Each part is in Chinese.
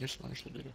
Если она еще дерево.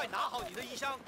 快拿好你的衣箱。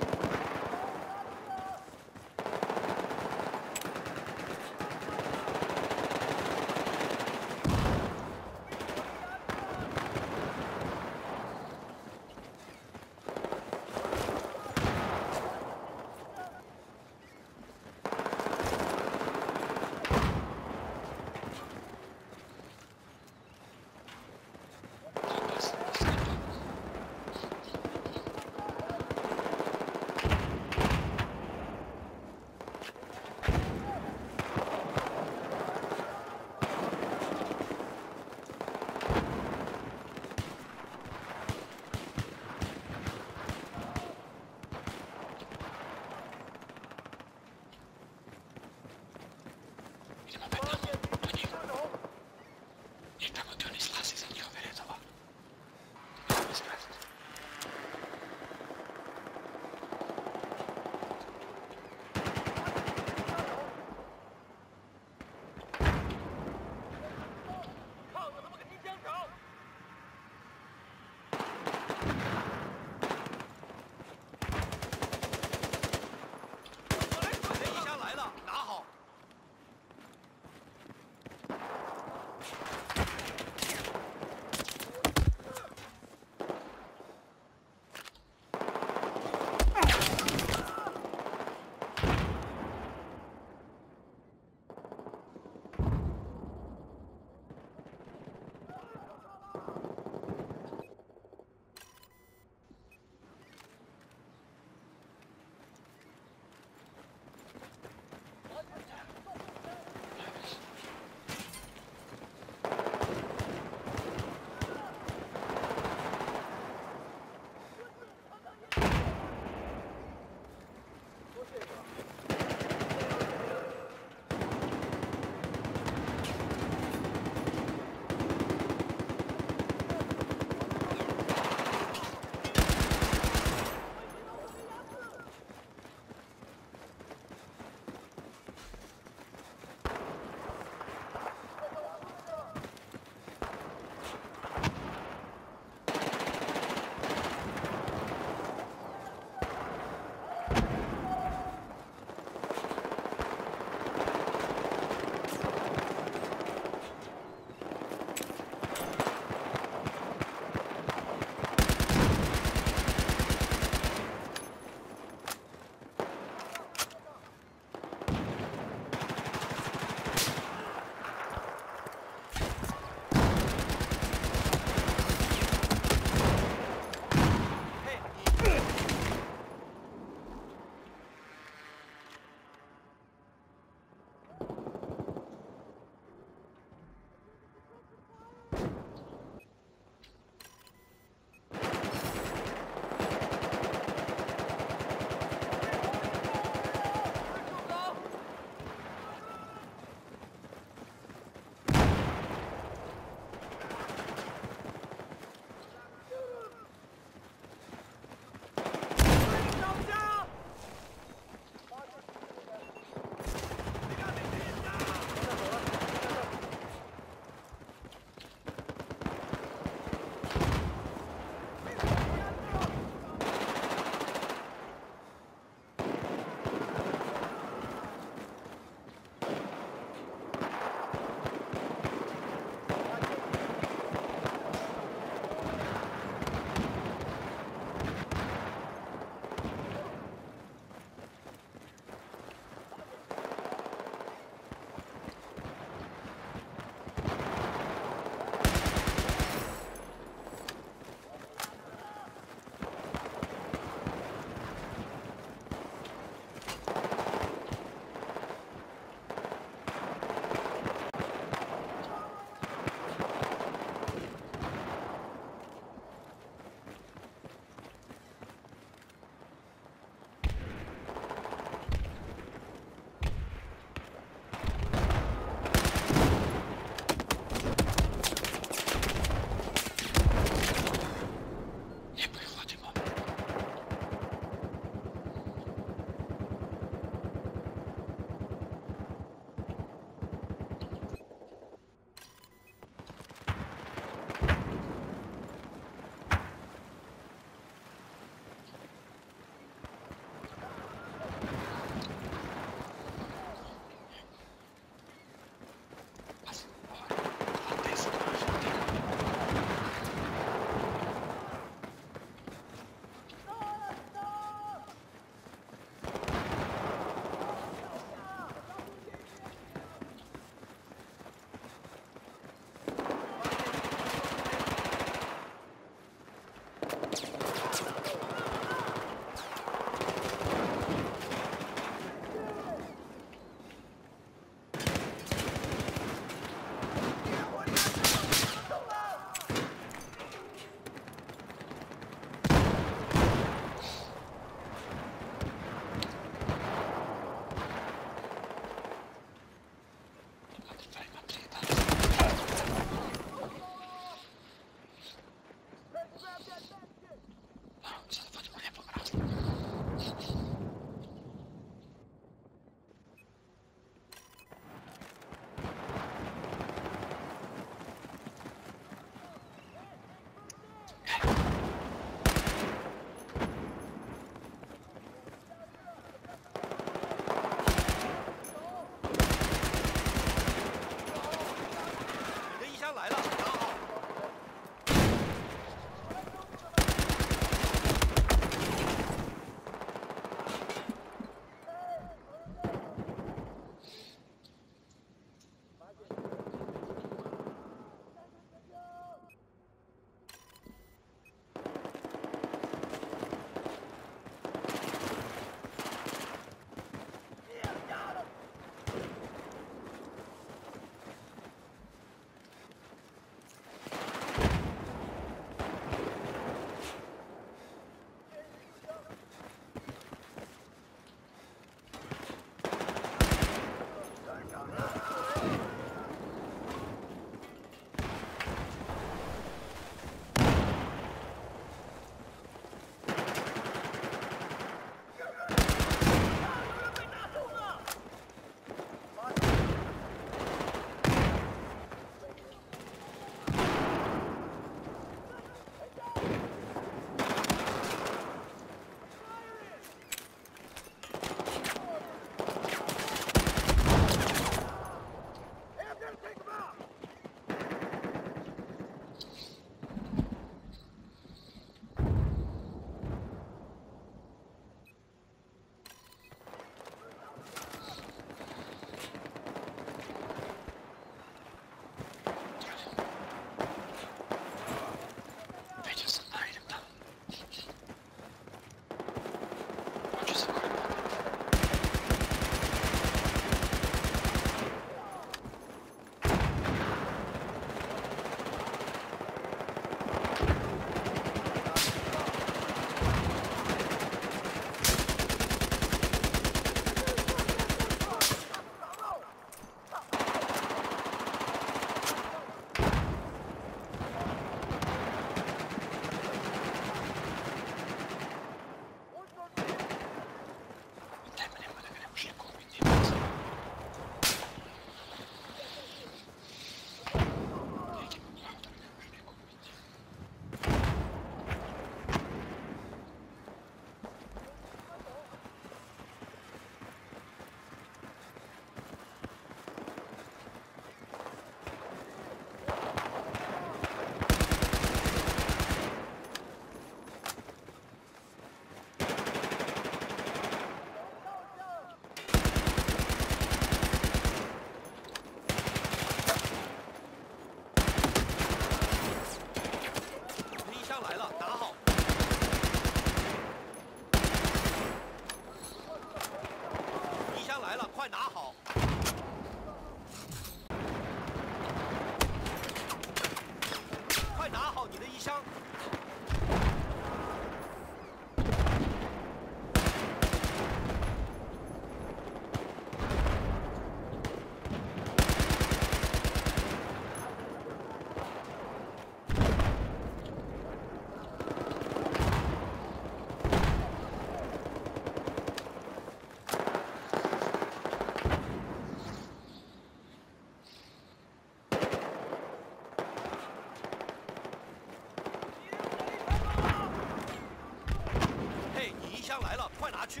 上来了快拿去。